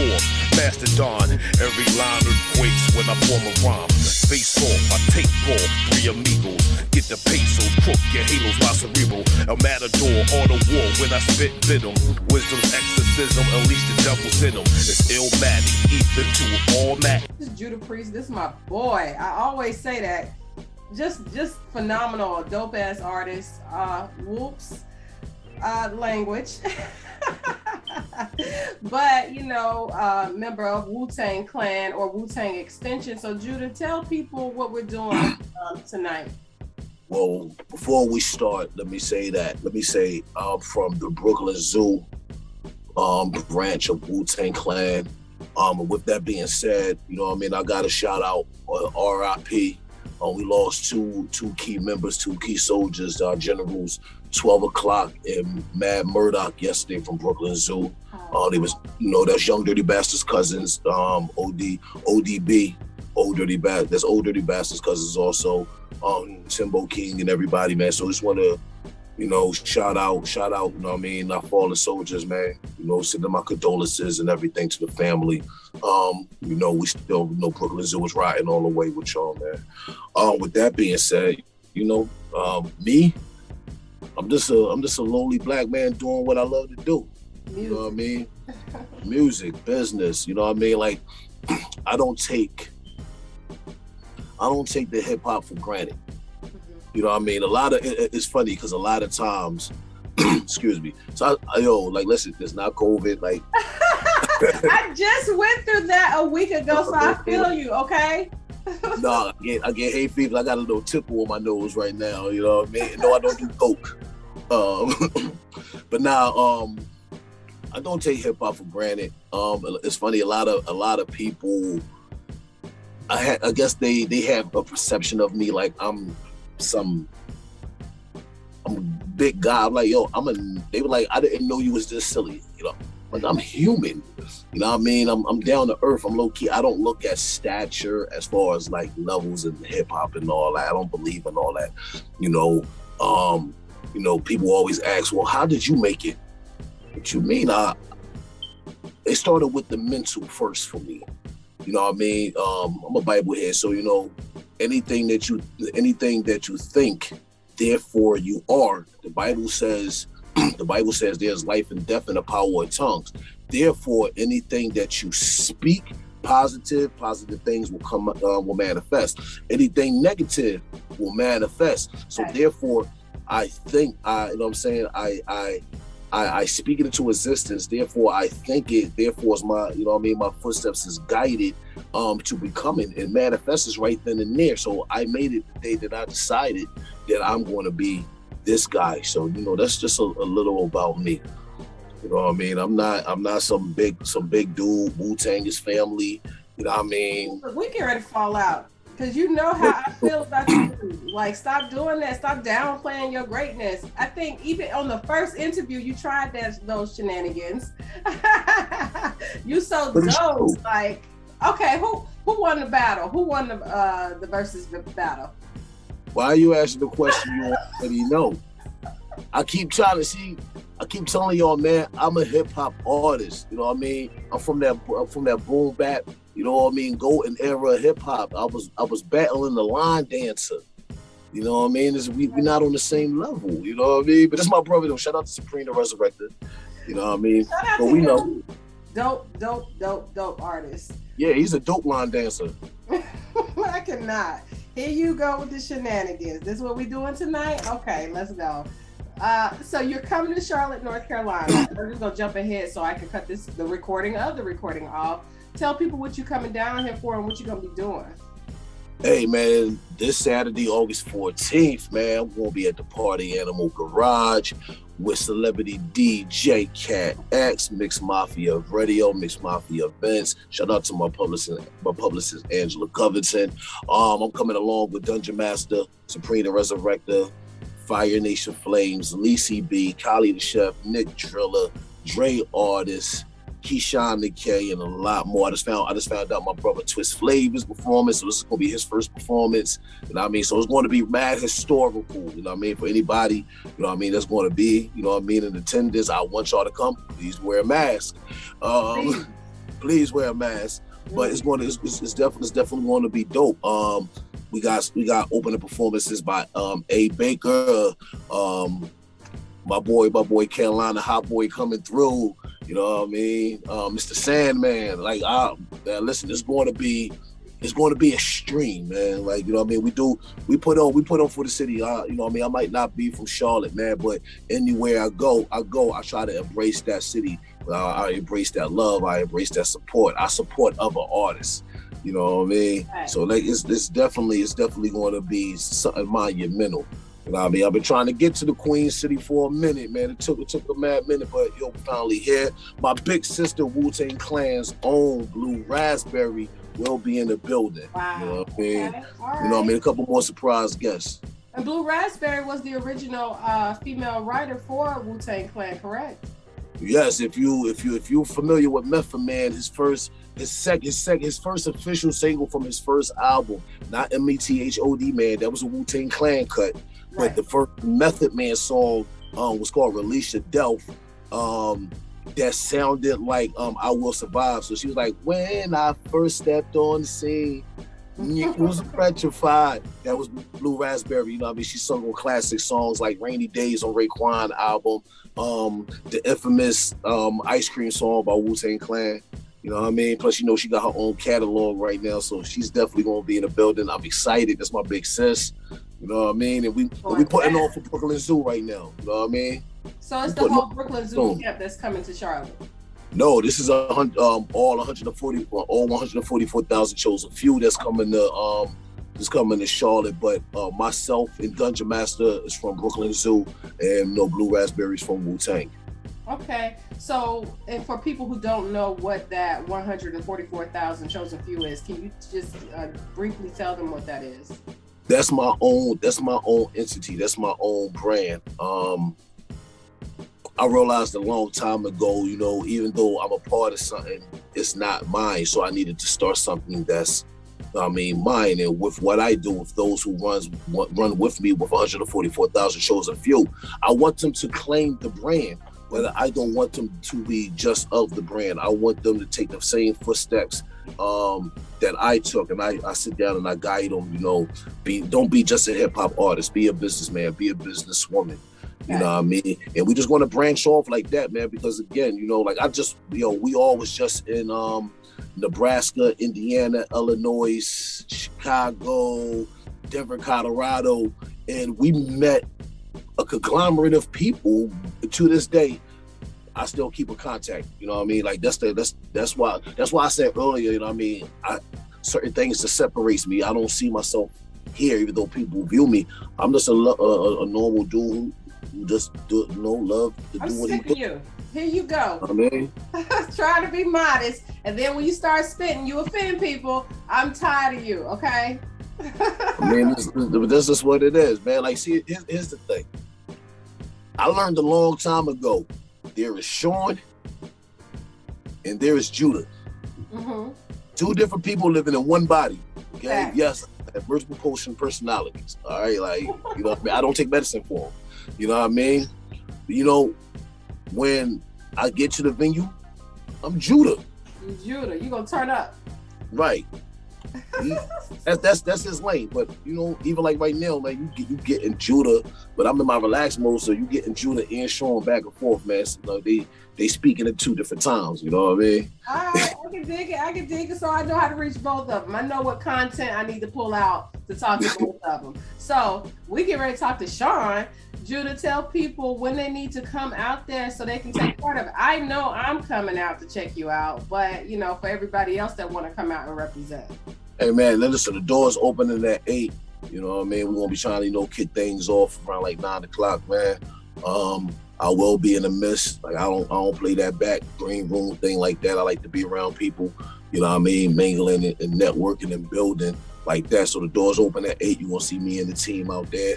four, Mastodon. Every line earthquakes when I form a rhyme. Face off, I take ball, three amigos. Get the pesos, crook your halos, my cerebral. El matador on the wall when I spit venom. Wisdom's exorcism, unleash the devil's in them. It's illmatic, ether to all mat. This is Judah Priest. This is my boy. I always say that. Just, just phenomenal, dope ass artist. Uh, whoops, uh, language. but you know, uh, member of Wu Tang Clan or Wu Tang Extension. So Judah, tell people what we're doing um, tonight. Well, before we start, let me say that. Let me say I'm from the Brooklyn Zu um, branch of Wu Tang Clan. Um, with that being said, you know, what I mean, I got a shout out uh, RIP. Uh, we lost two two key members, two key soldiers, uh, generals 12 o'clock and Mad Murdock yesterday from Brooklyn Zu. Uh, they was, you know, that's Young Dirty Bastards cousins, um, OD, ODB, Old Dirty Bastard. That's Old Dirty Bastards cousins also, um, Timbo King and everybody, man. So just want to, you know, shout out, shout out, you know what I mean, our fallen soldiers, man. You know, send them my condolences and everything to the family. Um, you know, we still you know Brooklyn Zu was riding all the way with y'all, man. Um, with that being said, you know, um, me, I'm just a I'm just a lonely black man doing what I love to do. Music. You know what I mean? Music, business. You know what I mean? Like I don't take I don't take the hip hop for granted. Mm-hmm. You know what I mean? A lot of it, it's funny because a lot of times, excuse me. So I, I, yo, like listen, it's not COVID. Like I just went through that a week ago, so I feel you. Okay. no, I get I get hay fever. I got a little tipple on my nose right now. You know what I mean? No, I don't do coke. Um, but now, um, I don't take hip hop for granted. Um, it's funny. A lot of a lot of people, I, ha- I guess they they have a perception of me like I'm some I'm a big guy. I'm like, yo, I'm a. They were like, I didn't know you was this silly. You know, like I'm human. You know what I mean? I'm, I'm down to earth. I'm low key. I don't look at stature as far as like levels in hip hop and all that. I don't believe in all that. You know, um, you know, people always ask, well, how did you make it? What you mean? I it started with the mental first for me. You know what I mean? Um, I'm a Bible head, so you know, anything that you anything that you think, therefore you are. The Bible says the Bible says there's life and death in the power of tongues. Therefore, anything that you speak, positive, positive things will come, uh, will manifest. Anything negative will manifest. So therefore, I think I, you know, what I'm saying, I, I, I, I speak it into existence. Therefore, I think it. Therefore, is my, you know, what I mean, my footsteps is guided um to becoming and manifests right then and there. So I made it the day that I decided that I'm going to be this guy. So you know, that's just a, a little about me. You know what I mean? I'm not I'm not some big some big dude. Wu Tang is family. You know what I mean? We get ready to fall out. Cause you know how I feel about you. Like, stop doing that. Stop downplaying your greatness. I think even on the first interview, you tried that those shenanigans. you so dope. Like, okay, who who won the battle? Who won the uh the versus the battle? Why are you asking the question you already know? I keep trying to see. I keep telling y'all, man, I'm a hip hop artist. You know what I mean? I'm from that. I'm from that boom bap. You know what I mean? Golden era hip hop. I was. I was battling the line dancer. You know what I mean? It's, we, we're not on the same level. You know what I mean? But it's my brother. Though. Shout out to Supreme the Resurrected. You know what I mean? But we know. Dope, dope, dope, dope artist. Yeah, he's a dope line dancer. I cannot. Here you go with the shenanigans. This is what we doing tonight? Okay, let's go. Uh, so you're coming to Charlotte, North Carolina. We're just gonna jump ahead so I can cut this the recording of the recording off. Tell people what you're coming down here for and what you're gonna be doing. Hey man, this Saturday, August 14th, man, I'm gonna be at the Party Animal Garage with celebrity DJ Cat X, Mix Mafia Radio, Mix Mafia Events. Shout out to my publicist, my publicist Angela Covington. Um, I'm coming along with Dungeon Master, Supreme the Resurrector, Fire Nation Flames, Lisi B, Kali the Chef, Nick Driller, Dre Artist, Keyshawn McKay, and a lot more. I just found I just found out my brother Twist Flavors performance. So this is gonna be his first performance. You know what I mean? So it's going to be mad historical, you know what I mean? For anybody, you know what I mean, that's going to be, you know what I mean, in attendance. I want y'all to come. Please wear a mask. Um, please wear a mask. But it's going to, it's, it's definitely, it's definitely going to be dope. Um, we got, we got opening performances by um, A Baker, um, my boy, my boy Carolina Hot Boy coming through. You know what I mean? Uh, Mr. Sandman. Like, I, man, listen, it's going to be it's going to be extreme, man. Like you know, what I mean, we do we put on we put on for the city. Uh, you know, what I mean, I might not be from Charlotte, man, but anywhere I go, I go. I try to embrace that city. Uh, I embrace that love. I embrace that support. I support other artists. You know what I mean? Right. So like, it's it's definitely it's definitely going to be something monumental. You know what I mean? I've been trying to get to the Queen City for a minute, man. It took it took a mad minute, but yo, finally here. My big sister Wu Tang Clan's own Blue Raspberry will be in the building. Wow. You know what I mean? Okay. Right. You know what I mean? A couple more surprise guests. And Blue Raspberry was the original uh, female writer for Wu Tang Clan, correct? Yes, if you if you if you're familiar with Method Man, his first his second his second his first official single from his first album, not M E T H O D Man, that was a Wu Tang Clan cut. Right. But the first Method Man song um, was called Release Your Delf. Um, that sounded like um I Will Survive. So she was like, when I first stepped on the scene, it was petrified. That was Blue Raspberry. You know, I mean, she sung on classic songs like "Rainy Days" on Raekwon album, um, the infamous um, "Ice Cream" song by Wu Tang Clan. You know what I mean? Plus, you know, she got her own catalog right now, so she's definitely gonna be in the building. I'm excited. That's my big sis. You know what I mean? And we and we putting on for Brooklyn Zu right now. You know what I mean? So it's the whole Brooklyn Zu camp that's coming to Charlotte. No, this is a um all 140 all 144,000 shows. A few that's coming to um is coming to Charlotte, but uh, myself and Dungeon Master is from Brooklyn Zu, and no Blue Raspberries from Wu Tang. Okay, so and for people who don't know what that 144,000 chosen few is, can you just uh, briefly tell them what that is? That's my own. That's my own entity. That's my own brand. Um, I realized a long time ago, you know, even though I'm a part of something, it's not mine. So I needed to start something that's, I mean, mine. And with what I do, with those who runs run with me with 144,000 shows of few, I want them to claim the brand. But I don't want them to be just of the brand. I want them to take the same footsteps um, that I took, and I, I sit down and I guide them. You know, be don't be just a hip hop artist. Be a businessman. Be a businesswoman. You know what I mean? And we just want to branch off like that, man, because again, you know, like I just, you know, we all was just in um Nebraska, Indiana, Illinois, Chicago, Denver, Colorado, and we met a conglomerate of people to this day. I still keep a contact. You know what I mean? Like that's the that's that's why that's why I said earlier, you know what I mean? I certain things that separates me. I don't see myself here, even though people view me. I'm just a, a, a normal dude who just do no love to I'm do what he do. You. Here you go. I mean, trying to be modest, and then when you start spitting, you offend people. I'm tired of you. Okay. I mean, this, this is what it is, man. Like, see, here's, here's the thing. I learned a long time ago. There is Sean, and there is Judah. Mm-hmm. Two different people living in one body. Okay. Yes, multiple potion personalities. All right, like you know, I, mean? I don't take medicine for them. You know what I mean? You know, when I get to the venue, I'm Judah. Judah, you gonna turn up. Right. That's that's that's his lane. But you know, even like right now, like you get you getting Judah, but I'm in my relaxed mode, so you getting Judah and Sean back and forth, man. So, you they they speaking at two different times. You know what I mean? All right, I can dig it. I can dig it. So I know how to reach both of them. I know what content I need to pull out to talk to both of them. So we get ready to talk to Sean. Judah, to tell people when they need to come out there so they can take part of it. I know I'm coming out to check you out, but you know, for everybody else that want to come out and represent. Hey man, listen, the doors opening at eight. You know what I mean? We're gonna be trying to, you know, kick things off around like nine o'clock, man. Um, I will be in the midst. Like I don't I don't play that back green room thing like that. I like to be around people, you know what I mean, mingling and, and networking and building like that. So the doors open at eight. You gonna see me and the team out there.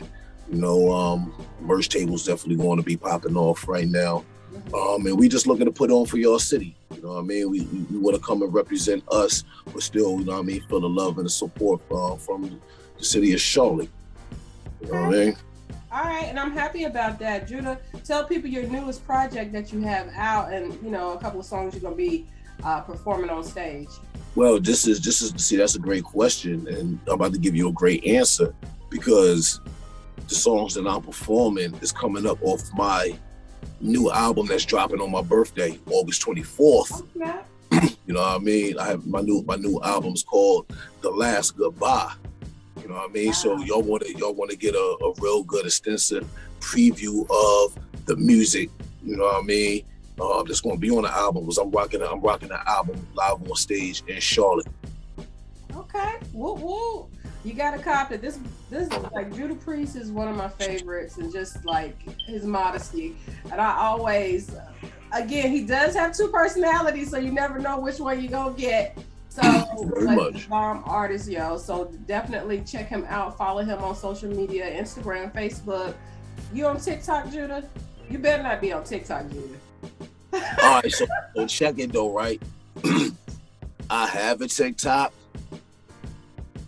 You know, um, merch table's definitely going to be popping off right now. Um, and we just looking to put on for your city. You know what I mean? We, we, we want to come and represent us, but still, you know what I mean, feel the love and the support uh, from the city of Charlotte. You know what I mean? All right, and I'm happy about that. Judah, tell people your newest project that you have out and, you know, a couple of songs you're going to be uh, performing on stage? Well, this is this is see that's a great question, and I'm about to give you a great answer because the songs that I'm performing is coming up off my new album that's dropping on my birthday, August 24th. Okay. You know what I mean? I have my new my new album's called The Last Goodbye. You know what I mean? So y'all want to y'all want to get a, a real good extensive preview of the music. You know what I mean? Uh, that's going to be on the album because I'm rocking I'm rocking the album live on stage in Charlotte. Okay. Woo woo. You gotta cop it. This this like Judah Priest is one of my favorites, and just like his modesty. And I always, again, he does have two personalities, so you never know which one you gonna get. So Very like bomb artist, yo. So definitely check him out. Follow him on social media, Instagram, Facebook. You on TikTok, Judah? You better not be on TikTok, Judah. All right, so, so check it though, right? I have a TikTok.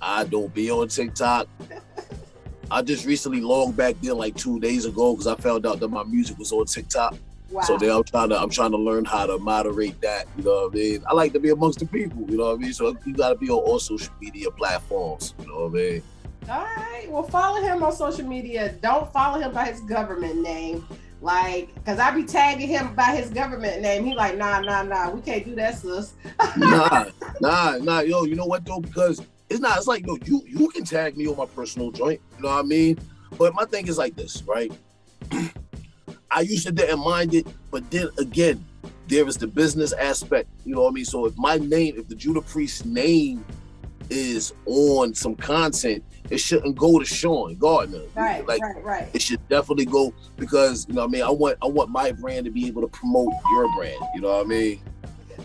I don't be on TikTok. I just recently logged back in like two days ago because I found out that my music was on TikTok. Wow. So then I'm trying to I'm trying to learn how to moderate that. You know what I mean? I like to be amongst the people. You know what I mean? So you got to be on all social media platforms. You know what I mean? All right. Well, follow him on social media. Don't follow him by his government name. Like, cause I be tagging him by his government name. He like, nah, nah, nah. We can't do that, sis. nah, nah, nah, yo, you know what though? Because it's not, it's like, yo, you you can tag me on my personal joint, you know what I mean? But my thing is like this, right? I used to didn't mind it, but then again, there is the business aspect, you know what I mean? So if my name, if the Judah Priest name is on some content, it shouldn't go to Sean Gardner. Right, Like right, right. it should definitely go because you know what I mean I want I want my brand to be able to promote your brand. You know what I mean?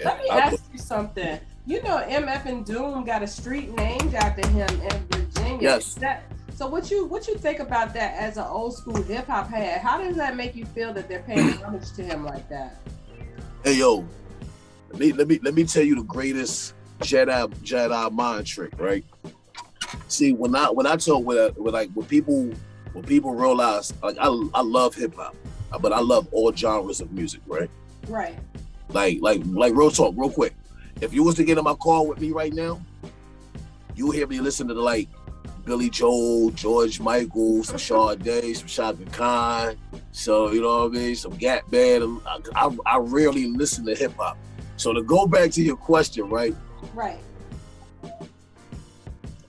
Let me I- ask you something. You know, MF and Doom got a street named after him in Virginia. Yes. Is That, so what you what you think about that as an old school hip hop head? How does that make you feel that they're paying homage to him like that? Hey yo, let me let me let me tell you the greatest Jedi Jedi mind trick, right? See, when I when I talk with, uh, with like when people when people realize like I I love hip hop, but I love all genres of music, right? Right. Like like like real talk, real quick. If you was to get in my car with me right now, you'll hear me listen to the like Billy Joel, George Michael, some Sade, some Chaka Khan, so you know what I mean, some Gap Band. I, I, I rarely listen to hip hop. So to go back to your question, right? Right.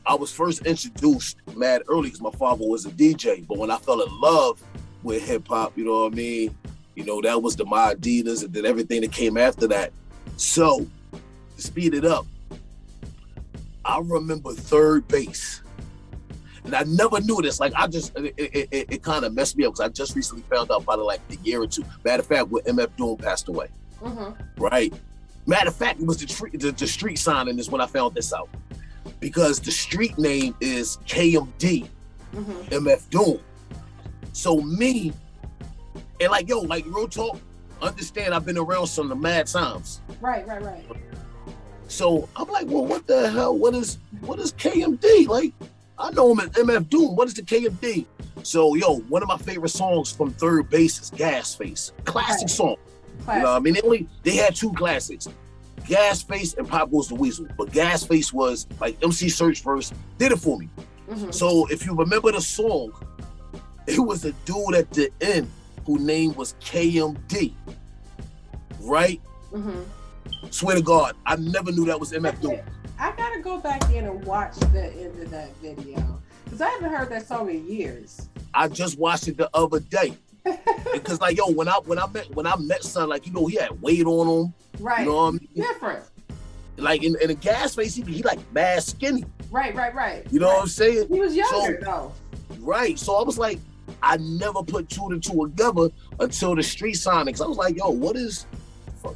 I was first introduced mad early because my father was a DJ. But when I fell in love with hip hop, you know what I mean? You know, that was the My Adidas and then everything that came after that. So, to speed it up, I remember Third Bass. And I never knew this. Like, I just, it, it, it, it kind of messed me up because I just recently found out it like a year or two. Matter of fact, when MF Doom passed away Mm-hmm. right? Matter of fact, it was the, tre- the, the street signing is when I found this out. Because the street name is KMD, Mm-hmm. MF Doom. So me, and like, yo, like real talk, understand I've been around some of the mad times. Right, right, right. So I'm like, well, what the hell? What is what is KMD? Like, I know him as MF Doom. What is the KMD? So yo, one of my favorite songs from Third Bass is Gas Face. Classic song. You know, what I mean, they only they had two classics, Gas Face and Pop Goes the Weasel. But Gas Face was like MC Serch verse did it for me. Mhm. So if you remember the song, it was a dude at the end whose name was KMD. Right? Mm-hmm. Swear to God, I never knew that was MF Doom. I gotta go back in and watch the end of that video because I haven't heard that song in years. I just watched it the other day. because like yo, when I when I met when I met son, like you know, he had weight on him. Right. You know what I mean? Different. Like in, in a gas face, he, he like mad skinny. Right, right, right. You know right. what I'm saying? He was younger though. Right. So I was like, I never put two and two together until the street. 'Cause I was like, yo, what is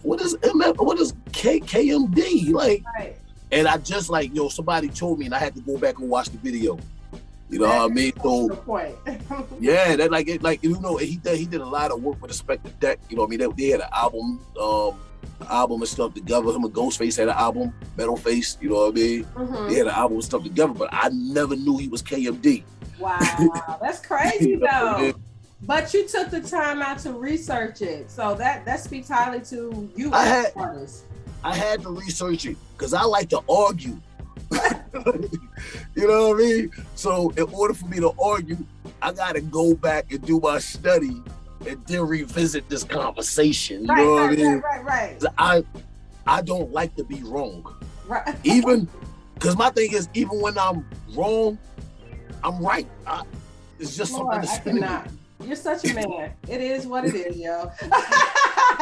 what is MF what is K KMD? Like, Right. And I just like, yo, somebody told me and I had to go back and watch the video. You know what I mean? So yeah, that like it like you know, he did he did a lot of work with Inspectah Deck. You know what I mean? They, they had an album, um, album and stuff together. Him and Ghostface had an album, Metal Face, you know what I mean? Mhm. They had an album and stuff together, but I never knew he was KMD. Wow, that's crazy You know, though. yeah. But you took the time out to research it, so that that speaks highly to you I as had- an artist. I had to research it because I like to argue. you know what I mean? So in order for me to argue, I gotta go back and do my study and then revisit this conversation. You right, know right, what I mean? right, right, right, I I don't like to be wrong. right. Even because my thing is, even when I'm wrong, I'm right. I, it's just Lord, something I spinning cannot. You're such a man. It is what it is, yo.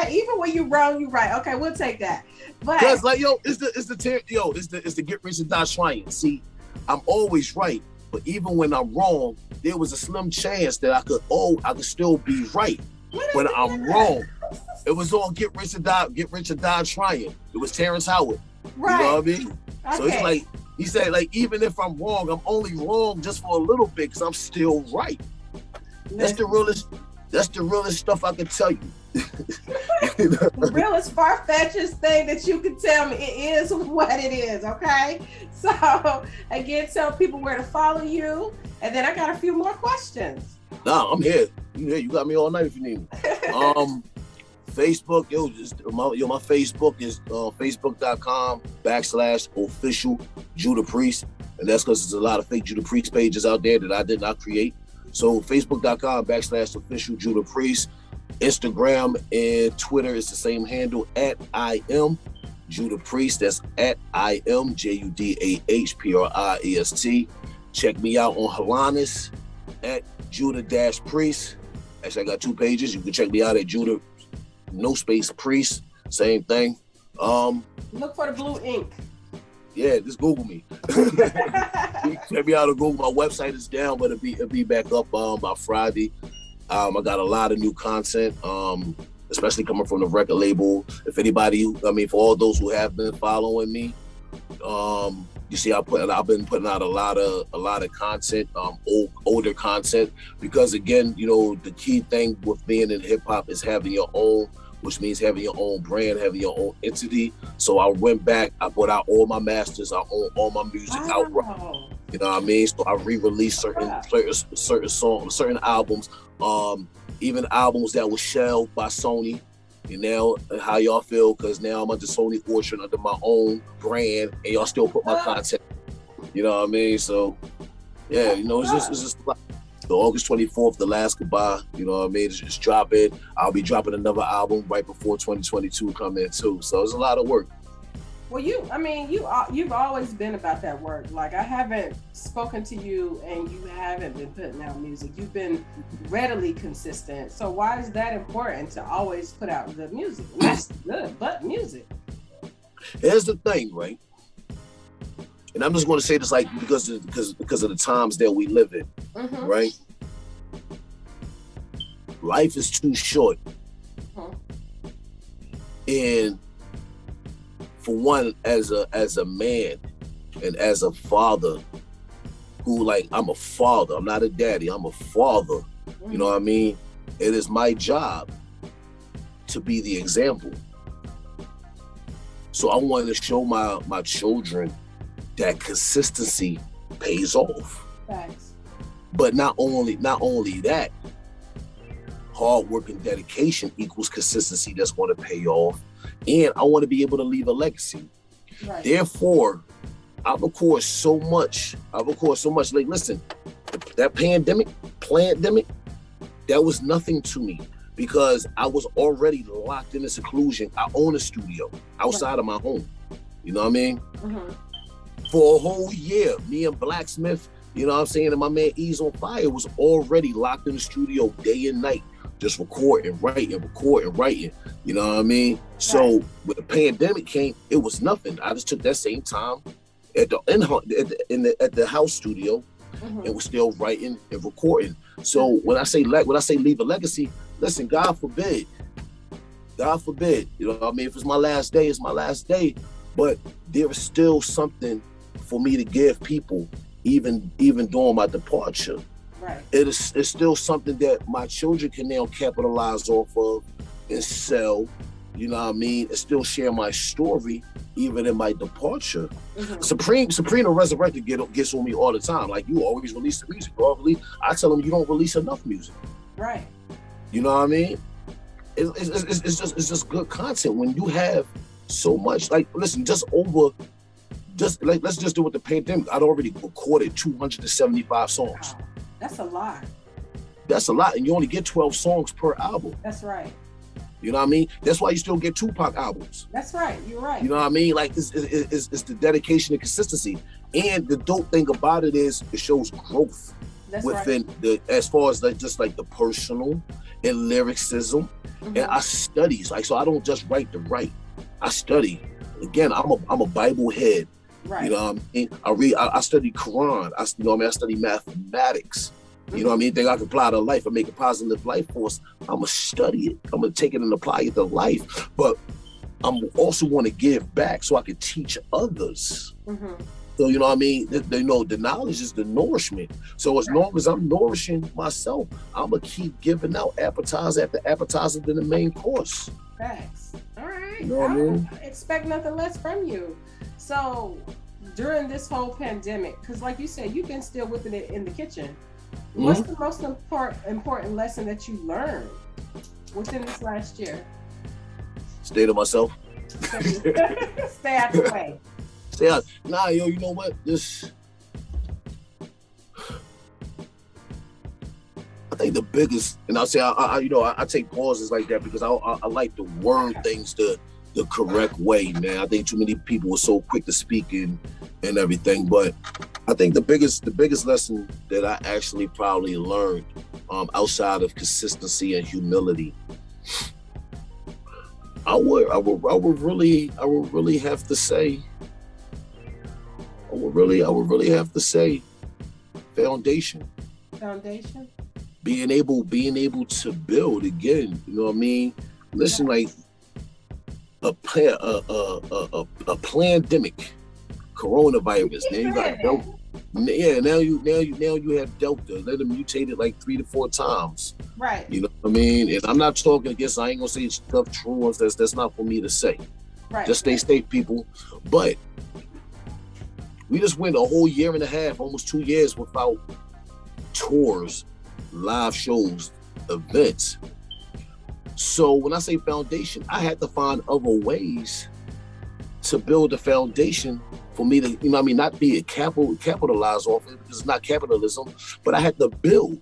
Even when you're wrong, you're right. Okay, we'll take that. But Cause like yo, it's the it's the yo, it's the it's the get rich and die trying. See, I'm always right, but even when I'm wrong, there was a slim chance that I could oh I could still be right when? I'm wrong. It was on get rich and die, get rich and die trying. It was Terrence Howard. Right. You know what I mean? Okay. So it's like he said, like even if I'm wrong, I'm only wrong just for a little bit because I'm still right. That's the realest. That's the realest stuff I can tell you. the realest far fetched thing that you can tell me. It is what it is, okay? So again, tell people where to follow you, and then I got a few more questions. nah, I'm here. You here? You got me all night if you need me. Um, Facebook, yo, just my yo, my Facebook is uh, facebook.com backslash official Judah Priest, and that's because there's a lot of fake Judah Priest pages out there that I did not create. So facebook.com backslash official Judah Priest. Instagram and Twitter is the same handle at I am Judah Priest. That's at I am J U D A H P R I E S T. Check me out on Halanis at Judah Dash Priest. Actually, I got two pages. You can check me out at Judah No Space Priest. Same thing. Um, Look for the blue ink. yeah, just Google me. Check me out on Google. My website is down, but it'll be it'll be back up um, by Friday. Um, I got a lot of new content, um, especially coming from the record label. If anybody, I mean, for all those who have been following me, um, you see, I put I've been putting out a lot of a lot of content, um, old, older content, because again, you know, the key thing with being in hip hop is having your own, which means having your own brand, having your own entity. So I went back, I put out all my masters, I own all my music out. Wow. You know what I mean? So I re-released certain certain certain songs, certain albums, um, even albums that were shelved by Sony. You know how y'all feel? Because now I'm under Sony Orchard under my own brand, and y'all still put my content. You know what I mean? So yeah, you know it's just it's just. So August 24th, the last goodbye. You know what I mean? It's just it. I'll be dropping another album right before 2022 come in too. So it's a lot of work. Well, you, I mean, you, you've always been about that work. Like I haven't spoken to you, and you haven't been putting out music. You've been readily consistent. So why is that important to always put out good music? Not good, but music. Here's the thing, right? And I'm just going to say this, like because of, because because of the times that we live in, Mhm. right? Life is too short, Mhm. and for one, as a as a man and as a father, who like I'm a father, I'm not a daddy, I'm a father. You know what I mean? It is my job to be the example. So I wanted to show my my children that consistency pays off. Facts. But not only not only that, hard work and dedication equals consistency that's going to pay off. And I want to be able to leave a legacy. Right. Therefore, I record so much. I record so much. Like, listen, that pandemic, pandemic, that was nothing to me because I was already locked in a seclusion. I own a studio outside of my home. You know what I mean? Mhm. For a whole year, me and Blacksmith, you know what I'm saying, and my man Ease on Fire was already locked in the studio day and night, just recording, writing, recording, writing. You know what I mean? So when the pandemic came, it was nothing. I just took that same time at the in, at the, in the at the house studio Mhm. and was still writing and recording. So when I say le- when I say leave a legacy, listen, God forbid, God forbid, you know, what I mean, if it's my last day, it's my last day. But there is still something for me to give people, even even during my departure. Right. It is it's still something that my children can now capitalize off of and sell. You know what I mean? And still share my story even in my departure. Mhm. Supreme Supreme and Resurrected get gets on me all the time. Like you always release the music. Always, I tell them you don't release enough music. Right. You know what I mean? It's, it's, it's, it's just it's just good content when you have so much. Like, listen, just over, just like let's just do with the pandemic. I'd already recorded 275 songs. Wow. That's a lot. That's a lot, and you only get 12 songs per album. That's right. You know what I mean? That's why you still get Tupac albums. That's right. You're right. You know what I mean? Like it's, it's, it's, the dedication and consistency. And the dope thing about it is it shows growth That's within the as far as like just like the personal and lyricism. right. And mm-hmm. I study. Like so I don't just write to write. I study. Again, I'm a I'm a Bible head. Right. You know what I mean? I read I, I study Quran. I you know what I mean I study mathematics. You know what I mean? Think I can apply to life and make a positive life force. I'm gonna study it. I'm gonna take it and apply it to life. But I'm also want to give back so I can teach others. Mhm. So you know what I mean? The, the- you know, the knowledge is the nourishment. So as long as I'm nourishing myself, I'm gonna keep giving out appetizer after appetizer to the main course. Facts. All right. You know I mean? Expect nothing less from you. So during this whole pandemic, because like you said, you've been still whipping it in the kitchen. What's Mm-hmm. the most important important lesson that you learned within this last year? Stay to myself. Stay out the way. Stay out. Nah, yo, you know what? This. I think the biggest, and I'll say, I, I you know, I, I take pauses like that because I, I, I like to word things the the correct way, man. I think too many people are so quick to speak and and everything, but I think the biggest the biggest lesson that I actually probably learned um, outside of consistency and humility, I would I would I would really I would really have to say I would really, I would really have to say, foundation. Foundation. Being able, being able to build again. You know what I mean? Listen, like a plan, a a a, a, pandemic, coronavirus. Now you got Delta. Yeah, now you now you now you have Delta. Let them mutated like three to four times. Right. You know what I mean? And I'm not talking against. I ain't gonna say stuff true ones. That's that's not for me to say. Right. Just stay safe, people. But we just went a whole year and a half, almost two years without tours, live shows, events. So when I say foundation, I had to find other ways to build a foundation for me to, you know, what I mean, not be a capital capitalize off it because it's not capitalism, but I had to build.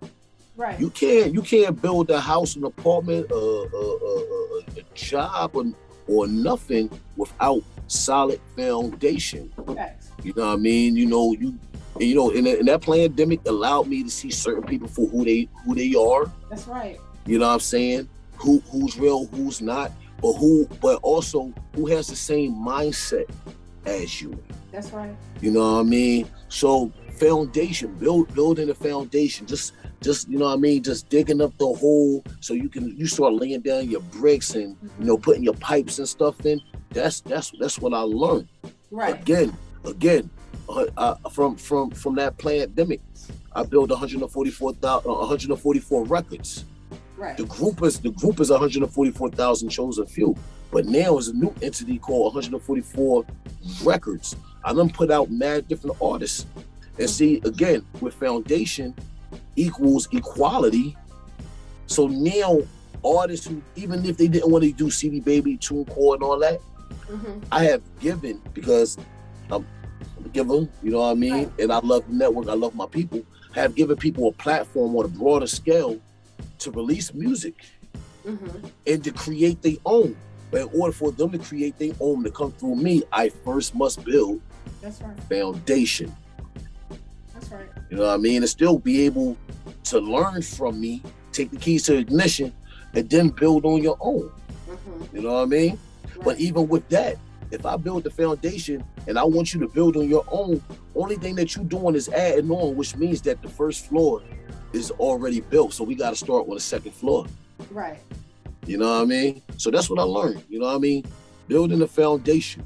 right. You can't you can't build a house, an apartment, a, a, a, a, job, or, or nothing without solid foundation. Facts. You know what I mean? You know you. You know, and, and that pandemic allowed me to see certain people for who they who they are. That's right. You know what I'm saying? Who who's real, who's not, but who, but also who has the same mindset as you. That's right. You know what I mean? So foundation, build building a foundation, just just you know what I mean, just digging up the hole so you can you start laying down your bricks and you know putting your pipes and stuff in. That's that's that's what I learned. Right. Again, again, uh, uh, from from from that pandemic, I built 144,000 uh, 144 records. Right. The group is the group is 144,000 chosen few, but now is a new entity called 144 records. I done put out mad different artists, and see again with foundation equals equality. So now artists who even if they didn't want to do CD Baby, TuneCore, and all that, hmm I have given because I'm, I'm a giver, you know what I mean? Right. And I love the network, I love my people. Have given people a platform on a broader scale to release music hmm and to create their own. But in order for them to create their own to come through me, I first must build That's right. foundation. That's right. You know what I mean? And still be able to learn from me, take the keys to ignition, and then build on your own. hmm You know what I mean? But even with that, if I build the foundation and I want you to build on your own, only thing that you're doing is adding on, which means that the first floor is already built. So we got to start with a second floor. right. You know what I mean? So that's what I learned. You know what I mean? Building a foundation.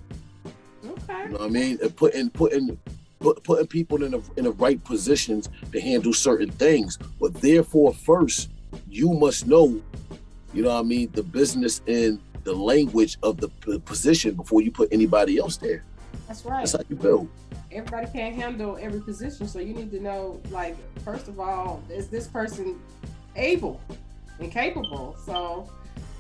Okay. You know what I mean? And putting putting put, putting people in the in the right positions to handle certain things. But therefore, first you must know, you know what I mean, the business and the language of the position before you put anybody else there. That's right. That's how you build. Everybody can't handle every position, so you need to know, like, first of all, is this person able and capable? So,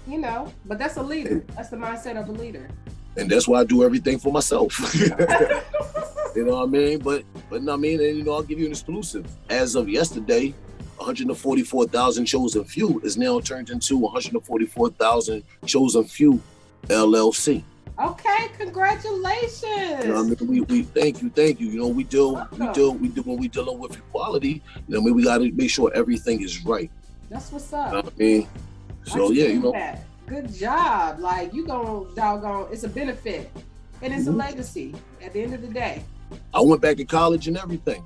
you know, but that's a leader. That's the mindset of a leader. and that's why I do everything for myself. you know what I mean? But but I mean, and you know, I'll give you an exclusive. As of yesterday, 144,000 chosen few is now turned into 144,000 chosen few LLC. Okay, congratulations. You know I mean? we, we thank you, thank you. You know, we deal, Welcome. we deal, we do when we dealing with equality. You know, I mean, we got to make sure everything is right. That's what's up. You know I mean, so yeah, you know. That. Good job. Like you gonna doggone, it's a benefit, and it's mm-hmm. a legacy. At the end of the day. I went back to college and everything.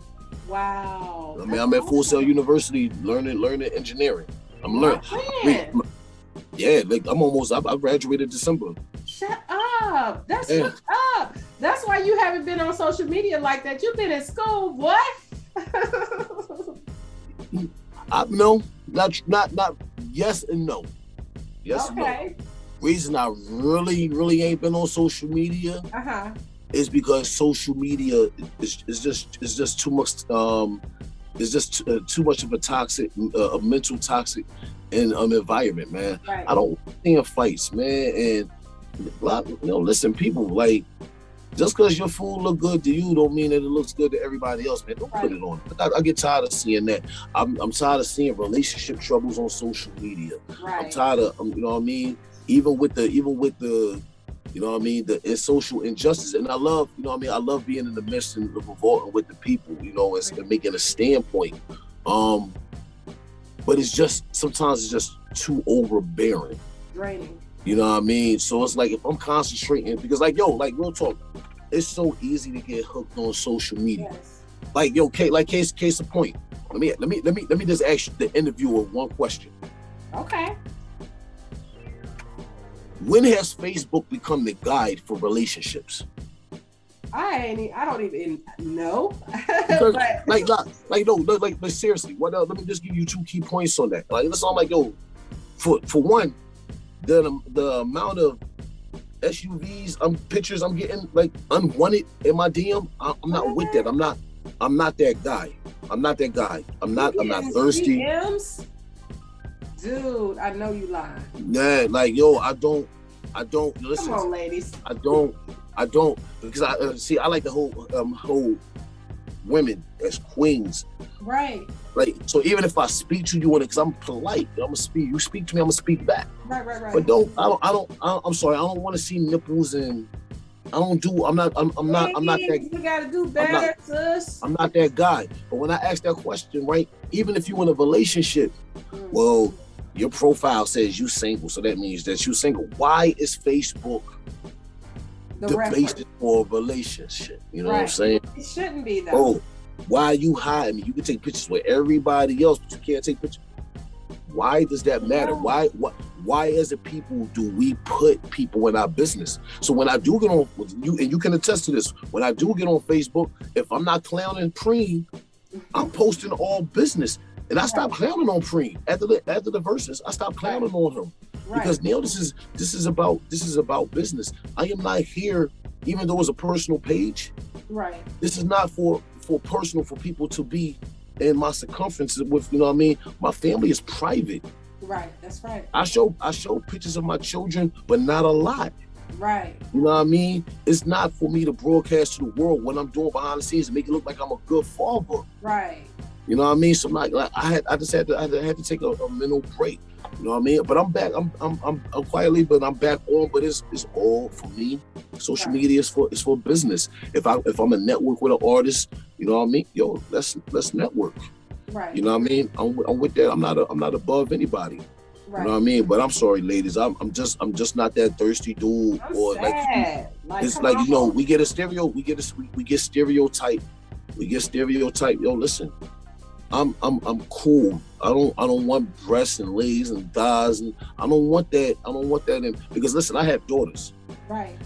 Wow. I mean, That's I'm at Full Sail University learning learning engineering. I'm learning. Yeah, like I'm almost. I, I graduated December. Shut up. That's yeah. what's up. That's why you haven't been on social media like that. You've been in school, What? I, no, not not not. Yes and no. Yes okay. no. Reason I really really ain't been on social media. Uh-huh is because social media is, is just is just too much um is just uh, too much of a toxic uh, a mental toxic and um environment man right. i don't see fights man and you know listen people like just because your food look good to you don't mean that it looks good to everybody else man don't right. put it on I, I, get tired of seeing that I'm, I'm tired of seeing relationship troubles on social media right. i'm tired of um, you know what i mean even with the even with the you know what I mean? The it's social injustice. And I love, you know what I mean? I love being in the midst and the revolting with the people, you know, and, and making a standpoint. Um, but it's just sometimes it's just too overbearing. Draining. You know what I mean? So it's like if I'm concentrating because like yo, like real talk, it's so easy to get hooked on social media. Yes. Like yo, Kate, like case case of point. Let me let me let me let me just ask the interviewer one question. Okay when has Facebook become the guide for relationships? I ain't. I don't even know. but, like, like, like, no, like, but seriously, what? Uh, let me just give you two key points on that. Like, let's all like, yo, for for one, the the amount of SUVs, um, pictures I'm getting like unwanted in my DM. I, am not with that. I'm not. I'm not that guy. I'm not that guy. I'm not. I'm not thirsty. DMs? Dude, I know you lying. Yeah, like yo, I don't, I don't listen. Come on, ladies. I don't, I don't because I uh, see. I like the whole um whole women as queens. Right. Like so, even if I speak to you on it, because I'm polite, I'm gonna speak. You speak to me, I'm gonna speak back. Right, right, right. But don't, I don't, I don't. I, am sorry, I don't want to see nipples and. I don't do. I'm not. I'm, I'm not. I'm not that. You gotta do better, I'm not, sis. I'm not that guy. But when I ask that question, right? Even if you're in a relationship, mm. well, your profile says you single, so that means that you single. Why is Facebook the, the basis for a relationship? You know right. what I'm saying? It shouldn't be that. Oh, why are you hiding me? You can take pictures with everybody else, but you can't take pictures. Why does that matter? No. Why what why as a people do we put people in our business? So when I do get on you and you can attest to this, when I do get on Facebook, if I'm not clowning Preem, I'm posting all business. And I stopped clowning on Preem after the after the verses. I stopped clowning on him right. because now this is this is about this is about business. I am not here, even though it's a personal page. Right. This is not for for personal for people to be in my circumference with. You know what I mean? My family is private. Right. That's right. I show I show pictures of my children, but not a lot. Right. You know what I mean? It's not for me to broadcast to the world what I'm doing behind the scenes and make it look like I'm a good father. Right. You know what I mean? So like, like I had, I just had to, I had to take a, a, mental break. You know what I mean? But I'm back. I'm, I'm, I'm, I'm quietly, but I'm back on. But it's, it's all for me. Social media is for, it's for business. If I, if I'm a network with an artist, you know what I mean? Yo, let's, let's network. Right. You know what I mean? I'm, I'm with that. I'm not, a, I'm not above anybody. Right. You know what I mean? But I'm sorry, ladies. I'm, I'm just I'm just not that thirsty dude. I'm or sad. like, it's like you know we get a stereo we get a we, we get stereotype we get stereotype. Yo, listen, I'm I'm I'm cool. I don't I don't want breasts and legs and thighs and I don't want that. I don't want that in because listen, I have daughters. Right.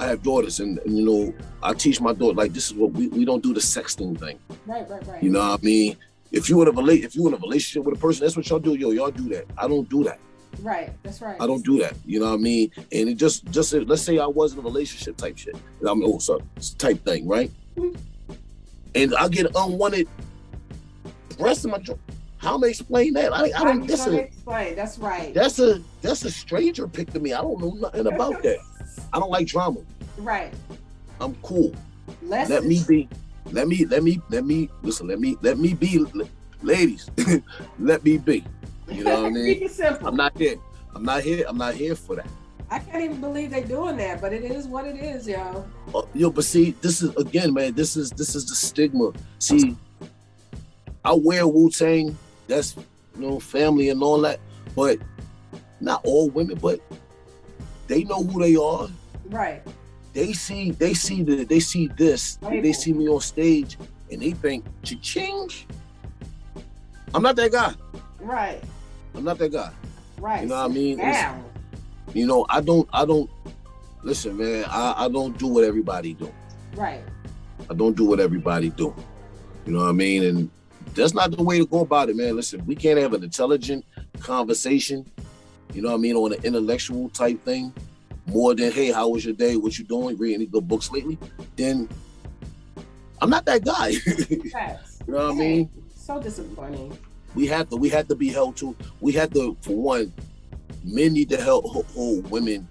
I have daughters and, and you know, I teach my daughter like this is what we, we don't do the sexting thing. Right, right, right. You know what I mean? If you in a relate if you in a relationship with a person, that's what y'all do. Yo, y'all do that. I don't do that. Right, that's right. I don't do that. You know what I mean? And it just just let's say I was in a relationship type shit. I'm oh so type thing, right? Mm-hmm. And I get unwanted rest of my joint. How am I explain that? I, I don't. That's a, explain. That's right. That's a that's a stranger pick to me. I don't know nothing about that. I don't like drama. Right. I'm cool. Less let me be. Let me let me let me listen. Let me let me be, ladies. let me be. You know what I mean? Keep it simple. I'm not here. I'm not here. I'm not here for that. I can't even believe they're doing that, but it is what it is, yo. Uh, yo, but see, this is again, man. This is this is the stigma. See, I wear Wu Tang. That's you know family and all that, but not all women. But they know who they are. Right. They see they see the they see this. Label. They see me on stage and they think change. I'm not that guy. Right. I'm not that guy. Right. You know what I mean? You know, I don't I don't listen, man, I, I don't do what everybody do. Right. I don't do what everybody do. You know what I mean? And that's not the way to go about it, man. Listen, we can't have an intelligent conversation, you know what I mean, on an intellectual type thing, more than, hey, how was your day? What you doing? Read any good books lately? Then I'm not that guy. you know what I mean? So disappointing. We have to we have to be held to we have to for one men need to help hold women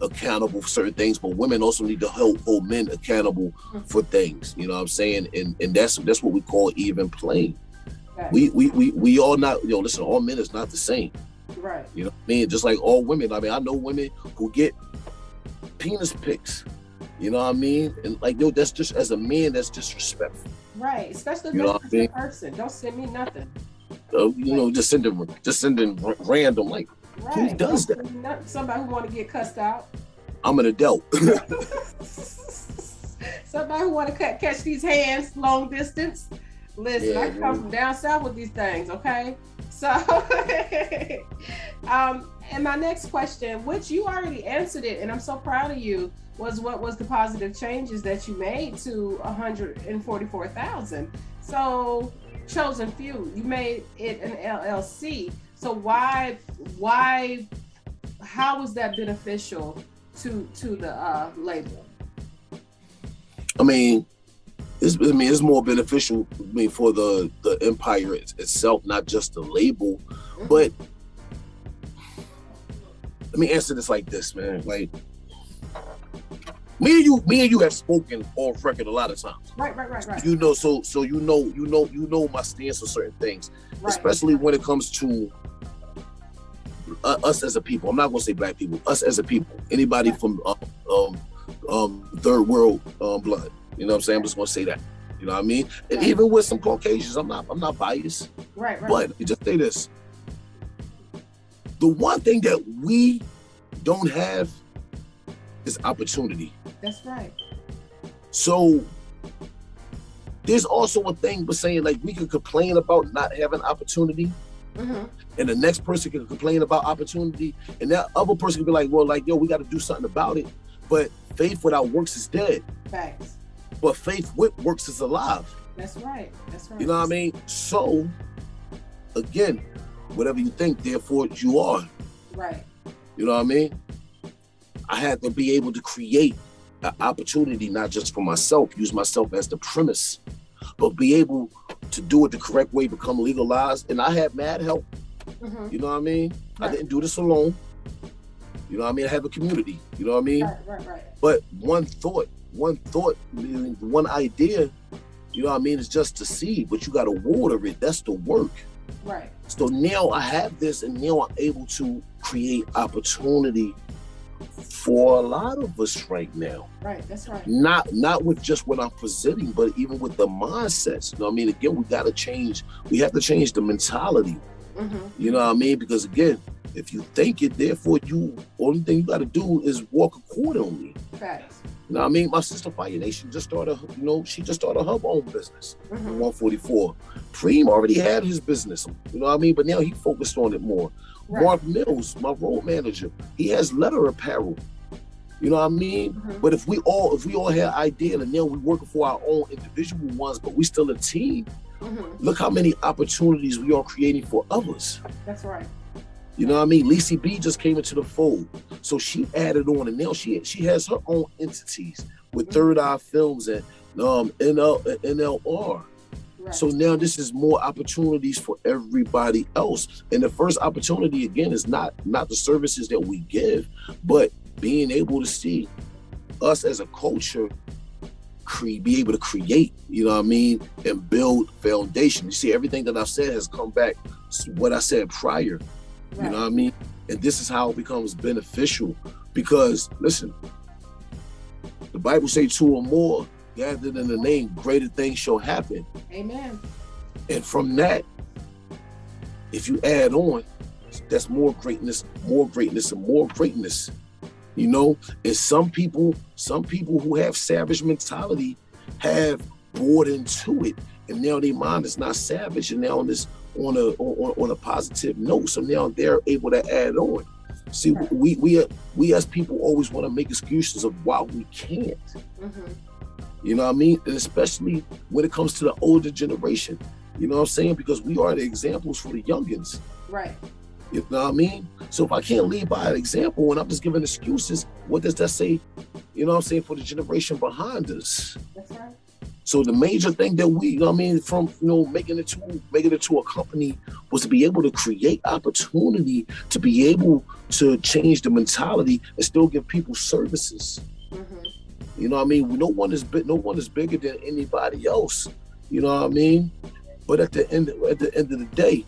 accountable for certain things, but women also need to help hold men accountable for things. You know what I'm saying? And and that's that's what we call even playing. Right. We, we we we all not you know listen, all men is not the same. Right. You know I mean? Just like all women. I mean, I know women who get penis pics. You know what I mean? And like yo, that's just as a man, that's disrespectful. Right. Especially you know I mean? person. Don't send me nothing. You know, just sending just sending random like Right. Who does that? Not somebody who want to get cussed out. I'm an adult. somebody who want to cut, catch these hands long distance. Listen, yeah, I come man. from down south with these things, okay? So, um, and my next question, which you already answered it, and I'm so proud of you, was what was the positive changes that you made to 144,000? So, chosen few, you made it an LLC. So why why how was that beneficial to to the uh, label? I mean, it's, I mean, it's more beneficial. I mean, for the the empire itself, not just the label. Mm-hmm. But let me answer this like this, man. Like me and you, me and you have spoken off record a lot of times. Right, right, right, right. You know, so so you know, you know, you know my stance on certain things, right. especially when it comes to uh, us as a people. I'm not to say black people. Us as a people. Anybody from uh, um, um, third world um, blood. You know what I'm saying? I'm just to say that. You know what I mean? And right. even with some Caucasians, I'm not. I'm not biased. Right. Right. But just say this: the one thing that we don't have is opportunity. That's right. So there's also a thing but saying like we could complain about not having opportunity Mm-hmm. And the next person can complain about opportunity, and that other person can be like, "Well, like, yo, we got to do something about it." But faith without works is dead. Facts. But faith with works is alive. That's right. That's right. You know what I mean? So, again, whatever you think, therefore you are. Right. You know what I mean? I had to be able to create an opportunity, not just for myself, use myself as the premise, but be able to do it the correct way, become legalized. And I had mad help. Mm-hmm. You know what I mean? Right. I didn't do this alone. You know what I mean? I have a community. You know what I mean? Right, right, right. But one thought, one thought, one idea, you know what I mean, is just to see, but you got to water it. That's the work. Right. So now I have this, and now I'm able to create opportunity for a lot of us right now. Right, that's right. Not not with just what I'm presenting, but even with the mindsets. You know what I mean? Again, we gotta change, we have to change the mentality. Mm-hmm. You know what I mean? Because again, if you think it, therefore you only thing you gotta do is walk accordingly. Facts. You know what I mean? My sister Fire Nation just started, you know, she just started her own business. Mm-hmm. 144. Preem already had his business. You know what I mean? But now he focused on it more. Right. Mark Mills, my road manager, he has leather apparel. You know what I mean? Mm-hmm. But if we all if we all had idea and then we working for our own individual ones, but we still a team, mm-hmm. look how many opportunities we are creating for others. That's right. You know what I mean? Lisi B just came into the fold. So she added on and now she she has her own entities with mm-hmm. Third Eye Films and um NL, NLR. So now this is more opportunities for everybody else. And the first opportunity again is not not the services that we give, but being able to see us as a culture cre- be able to create, you know what I mean, and build foundation. You see, everything that I've said has come back to what I said prior. Right. You know what I mean? And this is how it becomes beneficial. Because listen, the Bible say two or more gathered in the name, greater things shall happen. Amen. And from that, if you add on, that's more greatness, more greatness, and more greatness. You know, and some people, some people who have savage mentality have bought into it, and now their mind is not savage, and now on this on a on, on a positive note. So now they're able to add on. See, we we we as people always want to make excuses of why we can't. hmm You know what I mean? And especially when it comes to the older generation. You know what I'm saying? Because we are the examples for the youngins. Right. You know what I mean? So if I can't lead by an example and I'm just giving excuses, what does that say? You know what I'm saying? For the generation behind us. That's right. So the major thing that we, you know what I mean, from you know making it to making it to a company was to be able to create opportunity to be able to change the mentality and still give people services. hmm You know what I mean? No one is big, no one is bigger than anybody else. You know what I mean? But at the end at the end of the day,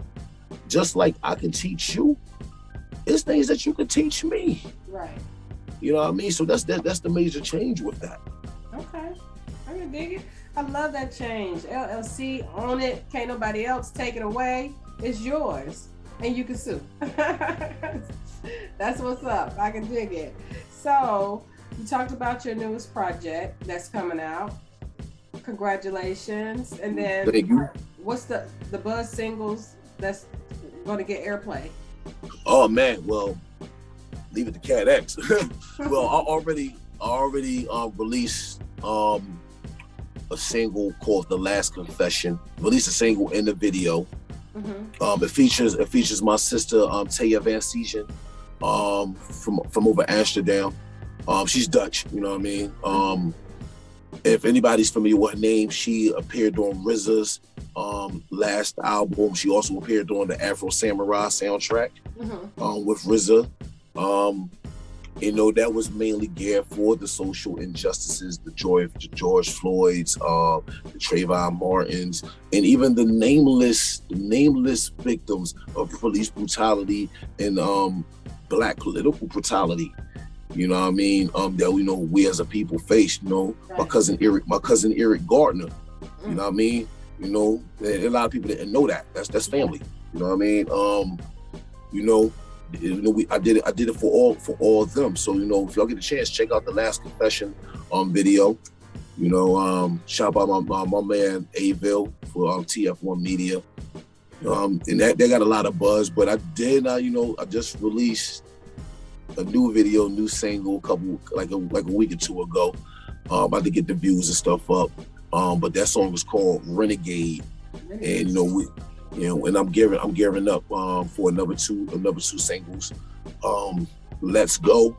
just like I can teach you, it's things that you can teach me. Right. You know what I mean? So that's that, that's the major change with that. Okay. I can dig it. I love that change. LLC on it. Can't nobody else take it away. It's yours. And you can sue. that's what's up. I can dig it. So you talked about your newest project that's coming out. Congratulations. And then Thank you. what's the the buzz singles that's gonna get airplay? Oh man, well, leave it to Cat X. well, I already I already um, released um, a single called "The Last Confession." Released a single in the video. hmm Um, it features it features my sister um, Taya Van Siegen, um, from from over Amsterdam. Um, she's Dutch, you know what I mean. Um, if anybody's familiar with her name, she appeared on RZA's um, last album. She also appeared on the Afro Samurai soundtrack hmm um, with RZA. Um, you know, that was mainly geared for the social injustices, the George, the George Floyd's, uh, the Trayvon Martins, and even the nameless, the nameless victims of police brutality and um, black political brutality. You know what I mean? Um, that we know we as a people face. You know, my cousin Eric, my cousin Eric Garner. You know what I mean? You know, a lot of people didn't know that. That's that's family. You know what I mean? Um, you know, you know, we I did it. I did it for all for all of them. So you know, if y'all get a chance, check out the last confession um video. You know, um, shout out my my, my man Aville for um, TF1 Media. Um, and that they got a lot of buzz. But I did, uh, you know, I just released a new video, new single, couple like a like a week or two ago. Uh, about to get the views and stuff up. Um, but that song is called Renegade and you know we you know and i'm gearing i'm gearing up um for another two another two singles um let's go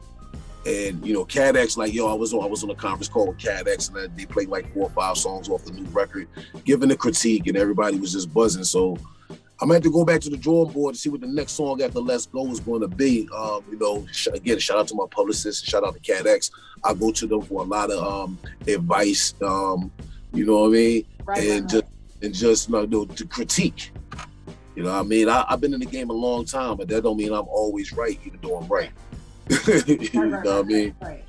and you know CADX like yo I was on I was on a conference call with CADX and they played like four or five songs off the new record giving a critique and everybody was just buzzing so I'm gonna have to go back to the drawing board to see what the next song after Let's Go is going to be. Um, you know, sh- again, shout out to my publicist, shout out to CADX. I go to them for a lot of um, advice. Um, you know what I mean? Right, and right, just and just you know, to critique. You know what I mean? I, I've been in the game a long time, but that don't mean I'm always right, even though I'm right. you know what I mean? right.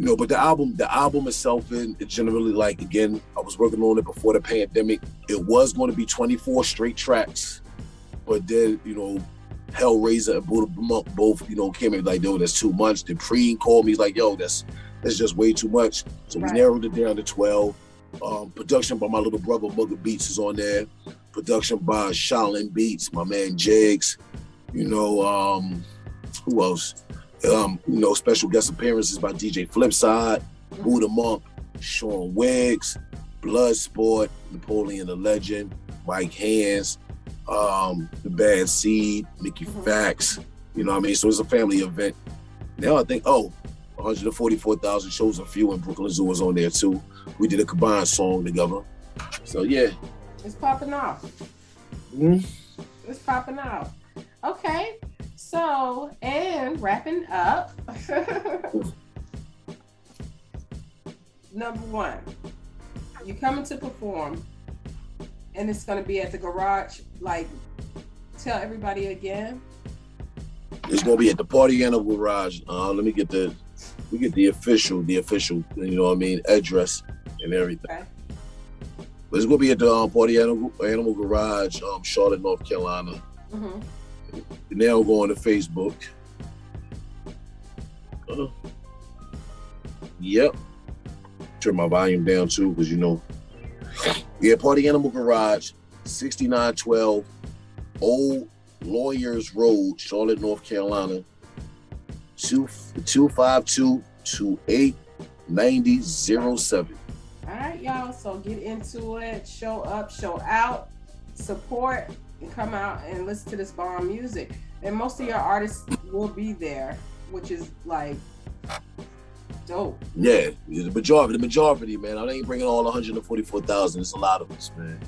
You know, but the album, the album itself, and generally like again, I was working on it before the pandemic. It was going to be 24 straight tracks, but then you know, Hellraiser and Buddha Monk both you know came in like, yo, that's too much. Then Preem called me, he's like, yo, that's that's just way too much. So Right. we narrowed it down to 12. Um, production by my little brother Mugga Beats is on there. Production by Shaolin Beats, my man Jigs. You know, um, who else? Um, you know, special guest appearances by DJ Flipside, Buddha Monk, Sean Wiggs, Bloodsport, Napoleon the Legend, Mike Hands, um, The Bad Seed, Mickey Mhm. Fax. You know what I mean? So it's a family event. Now I think, oh, 144,000 Chosen Few and Brooklyn Zu was on there too. We did a combined song together. So yeah. It's popping off. Mhm. It's popping off. Okay. So, and wrapping up. Number one, you coming to perform, and it's gonna be at the garage. Like, tell everybody again. It's gonna be at the Party Animal Garage. Uh, let me get the we get the official, the official, you know what I mean, address and everything. Okay. But it's gonna be at the um, Party Animal, Animal Garage, um, Charlotte, North Carolina. hmm Now go on to Facebook. Uh, yep. Turn my volume down too, because you know. Yeah, Party Animal Garage, 6912 Old Lawyers Road, Charlotte, North Carolina. 252 289007. All right, y'all. So get into it. Show up, show out, support, and come out and listen to this bomb music. And most of your artists will be there, which is like dope. Yeah, the majority, the majority, man. I ain't bringing all 144,000. It's a lot of us, man.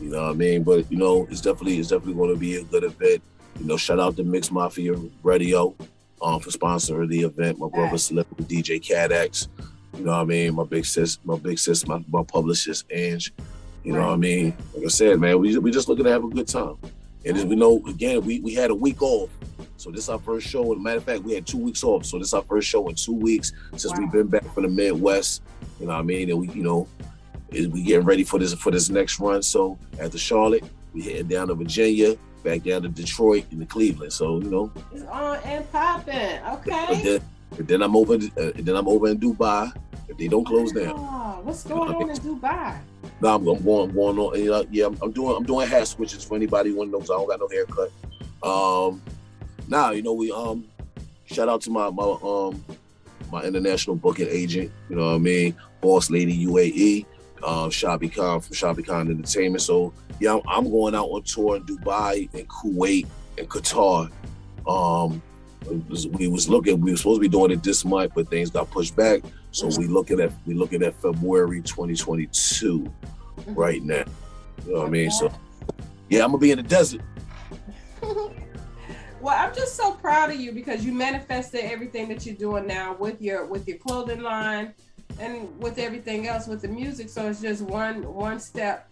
You know what I mean? But you know, it's definitely, it's definitely going to be a good event. You know, shout out to Mix Mafia Radio um, for sponsoring the event. My brother, celebrity DJ Cat You know what I mean? My big sis, my big sis, my, my publicist Ange. You know what I mean? Like I said, man, we we just looking to have a good time. And as we know, again, we we had a week off. So this is our first show. As a matter of fact, we had two weeks off. So this is our first show in two weeks since Wow. we've been back from the Midwest. You know what I mean? And we, you know, we getting ready for this for this next run. So after Charlotte, we heading down to Virginia, back down to Detroit and to Cleveland. So you know, It's on and popping. Okay. then, then I'm over. Uh, then I'm over in Dubai. If they don't close down, Oh, what's going on in Dubai? No, I'm, going. Going on. you know, yeah, I'm, I'm doing. I'm doing hair switches for anybody who want to know. 'cause I don't got no haircut. Um, now you know we um, shout out to my my um, my international booking agent. You know what I mean, boss lady UAE. Um, Shabi Khan from Shabi Khan Entertainment. So yeah, I'm, I'm going out on tour in Dubai and Kuwait and Qatar. Um, was- we was looking. We were supposed to be doing it this month, but things got pushed back. So mm-hmm. we looking at we looking at February 2022 mm-hmm. right now. You know what I mean? So yeah, I'm gonna be in the desert. well, I'm just so proud of you because you manifested everything that you're doing now with your with your clothing line and with everything else with the music. So it's just one one step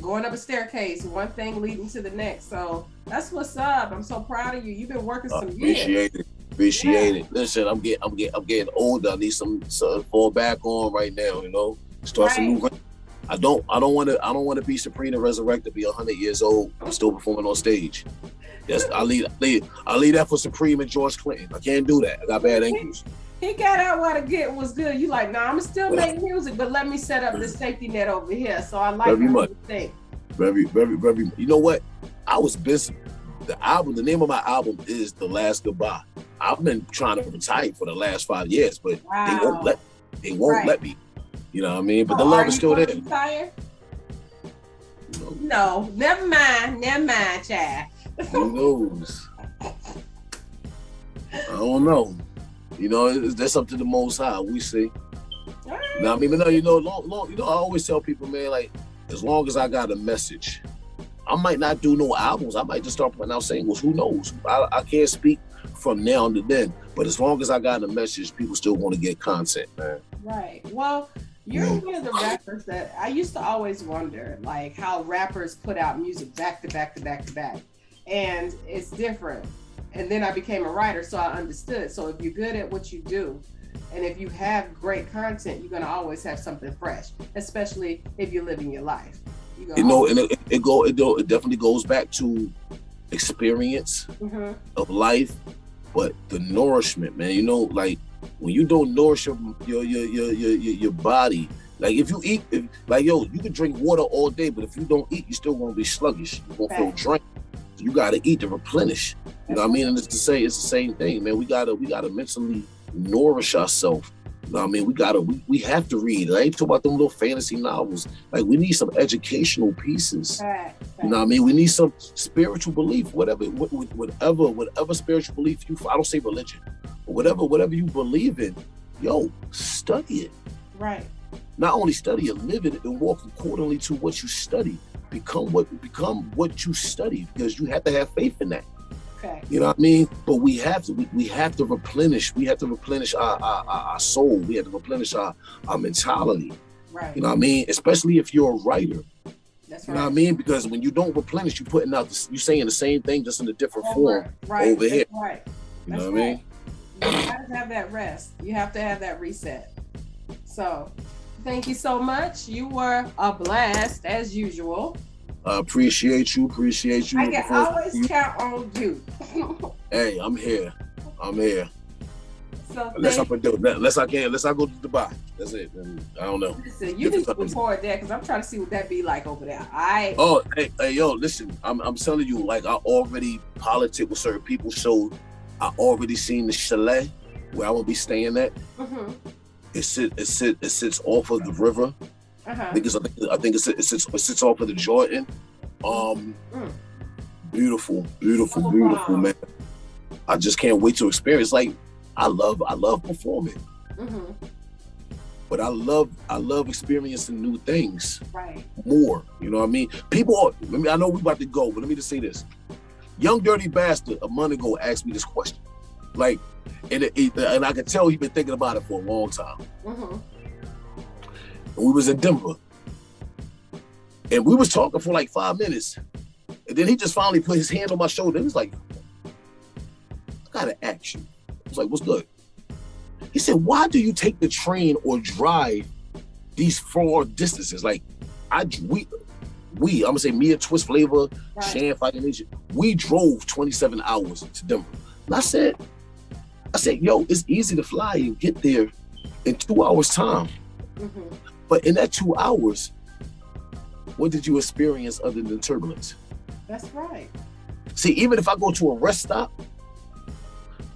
going up a staircase, one thing leading to the next. So that's what's up. I'm so proud of you. You've been working some years. appreciate it. Appreciate it. Listen, I'm getting I'm getting I'm getting older. I need some to fall back on right now. You know, start some new. I don't I don't want to I don't want to be Sabrina resurrected, be 100 years old, still performing on stage. Yes, I leave I leave I leave that for Supreme and George Clinton. I can't do that. I got bad ankles. He got out what to get was good. You like, nah, I'm still making music, but let me set up the safety net over here. So I like Very much. you think. Very very very. You know what? I was busy. The album, the name of my album is The Last Goodbye. I've been trying to retire for the last five years, but they won't let they won't Right. let me. You know what I mean? But the love is still there. retire? No, never mind, never mind, child. who knows? I don't know. You know, that's up to the Most High. We see. Right. Now, I mean, but no, you know, long, long, you know, I always tell people, man, like, as long as I got a message, I might not do no albums. I might just start putting out singles. Who knows? I, I can't speak from now to then. But as long as I got a message, people still want to get content, man. Right. Well, you're mm. one of the rappers that I used to always wonder, like how rappers put out music back to back to back to back, and it's different. And then I became a writer, so I understood. So if you're good at what you do, and if you have great content, you're gonna always have something fresh, especially if you're living your life. You know, and it, it go, it, it definitely goes back to experience Mhm. of life, but the nourishment, man. You know, like when you don't nourish your your your your your, your, body, like if you eat, if, like yo, you can drink water all day, but if you don't eat, you still gonna be sluggish. You gonna feel drained. You gotta eat to replenish. You know what I mean? And it's to say It's the same thing, man. We gotta we gotta mentally nourish ourselves. You know what I mean? We gotta we, we have to read. I ain't talking about them little fantasy novels. Like we need some educational pieces. You know what I mean? We need some spiritual belief, whatever, what- what- whatever, whatever spiritual belief you. I don't say religion, but whatever, whatever you believe in, yo, study it. right. Not only study it, live it, and walk accordingly to what you study. Become what become what you study, because you have to have faith in that. Okay. You know what I mean? But we have to we, we have to replenish. We have to replenish our, our, our soul. We have to replenish our, our mentality. Right. You know what I mean? Especially if you're a writer. That's You know what I mean? Because when you don't replenish, you're putting out this, you're saying the same thing just in a different form. right. over here. That's Right. You know That's what I mean? You gotta have that rest. You have to have that reset. So, thank you so much. You were a blast as usual. I appreciate you. Appreciate you. I can Looking forward to always you. count on you. Hey, I'm here. I'm here. so, Unless I put unless I can, unless I go to Dubai. That's it. And I don't know. listen, you need to record that because I'm trying to see what that be like over there. I Oh, hey, hey, yo, listen. I'm, I'm telling you, like I already politic with certain people, so I already seen the chalet where I will be staying at. hmm It sit, it sit, it sits off of the river. Uh-huh. because I think I think it sits, it sits, it sits off of the Jordan. Um, Mm. beautiful, beautiful, Oh, beautiful, wow. man. I just can't wait to experience. Like, I love, I love performing, hmm but I love, I love experiencing new things Right. more. You know what I mean? People, are, I mean, I know we about to go, but let me just say this: Young Dirty Bastard a month ago asked me this question, like, and it, it- and I could tell he's been thinking about it for a long time. hmm and we was in Denver. And we was talking for like five minutes. And then he just finally put his hand on my shoulder. He was like, I gotta ask you. I was like, what's good? He said, why do you take the train or drive these far distances? Like, I we we, I'm gonna say me and Twist Flavor, Right. Shan Fighting Nation, we drove 27 hours to Denver. And I said, I said, yo, it's easy to fly and get there in two hours time. hmm But in that two hours, what did you experience other than turbulence? That's right. See, even if I go to a rest stop,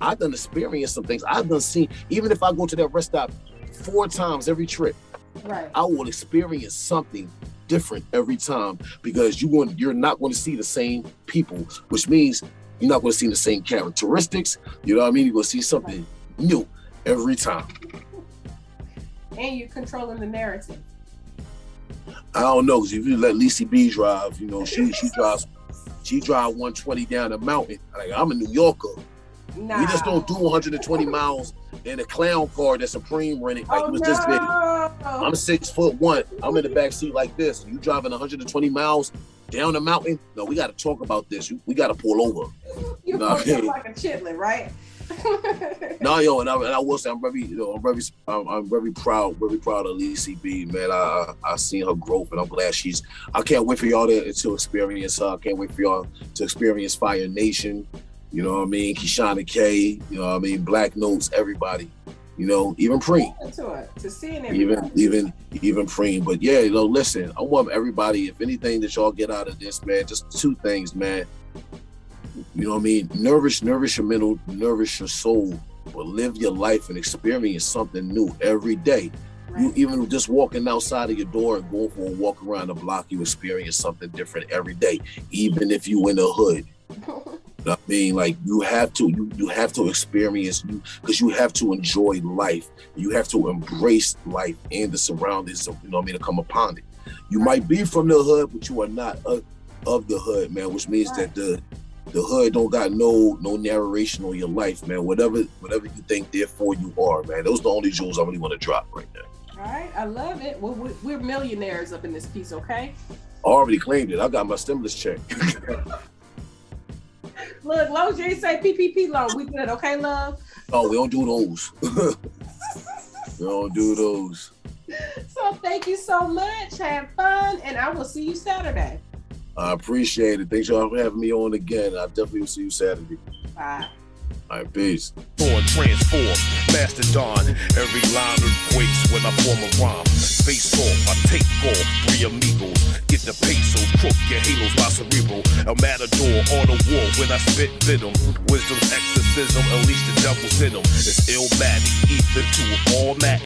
I've done experienced some things. I've done seen, even if I go to that rest stop four times every trip, Right. I will experience something different every time because you want you're not going to see the same people, which means you're not going to see the same characteristics. You know what I mean? You're going to see something new every time. And you're controlling the narrative. I don't know, 'cause if you let Lisa B drive, you know, she she drives she drive 120 down the mountain. Like I'm a New Yorker. Nah. We just don't do 120 miles in a clown car that Supreme rented. Like oh, it was this big. I'm six foot one. I'm in the back seat like this. You driving 120 miles down the mountain? No, we got to talk about this. We got to pull over. You Nah, look hey. like a chitlin, right? No, yo, and I, and I will say I'm very, you know, I'm very, I'm, I'm very proud, very proud of Lisa B. Man, I, I seen her growth, and I'm glad she's. I can't wait for y'all to, to experience her. I can't wait for y'all to experience Fire Nation. You know what I mean? Kishana K. You know what I mean? Black Notes, everybody. You know, even Preem. to it, to seeing even even even Preem. But yeah, you know, listen, I want everybody, if anything that y'all get out of this, man, just two things, man. You know what I mean? Nourish, nourish your mental, nourish your soul, but live your life and experience something new every day. You even just walking outside of your door and going for a walk around the block, you experience something different every day, even if you in the hood. You know I mean, like you have to, you you have to experience you because you have to enjoy life. You have to embrace life and the surroundings. You know what I mean to come upon it. You might be from the hood, but you are not of, of the hood, man. Which means that the the hood don't got no no narration on your life, man. Whatever whatever you think, therefore you are, man. Those are the only jewels I really want to drop right now. All right, I love it. Well, we're millionaires up in this piece, okay? I already claimed it. I got my stimulus check. Look, long as you say PPP loan, we good, okay, love? oh, we don't do those. we don't do those. So thank you so much. Have fun, and I will see you Saturday. I appreciate it. Thanks y'all for having me on again. I definitely will see you Saturday. Bye. All right, peace. Born transform, Master mastodon. Every line earthquakes when I form a rhyme. Face off, I take off, three amigos. Get the pesos, crook your halos, my cerebral. El matador on the wall when I spit venom. Wisdom's exorcism, unleash the devil's in 'em. It's illmatic, ether to all mat.